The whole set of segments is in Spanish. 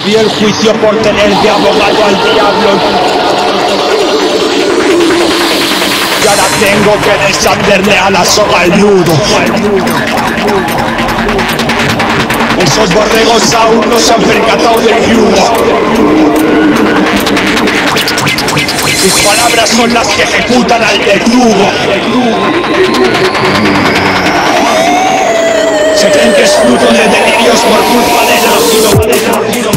Perdí el juicio por tener de abogado al diablo. Y ahora tengo que desatenderle a la soga el nudo. Esos borregos aún no se han percatado de que Sus palabras son las que ejecutan al desnudo. Se creen que es fruto de delirios por culpa del ácido.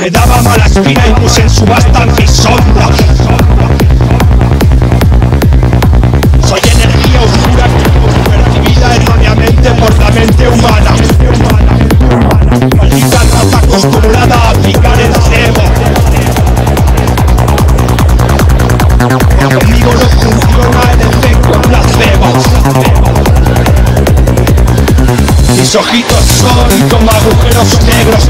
Me daba mala espina y puse en subasta mi sombra. La mente humana. Maldita acostumbrada a aplicar el cebo. Conmigo no funciona el efecto placebo. Mis ojitos son como agujeros negros,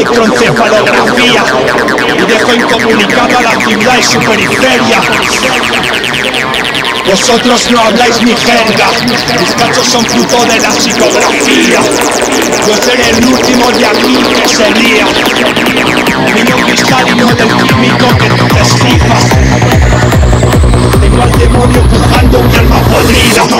Una electroencefalografía y dejo incomunicada la ciudad y su periferia. Vosotros no habláis mi jerga, mis cachos son fruto de la psicografía. Yo seré el último de aquí que se lía. El niño cristalino del químico que tú descifras. Tengo al demonio pujando un alma podrida.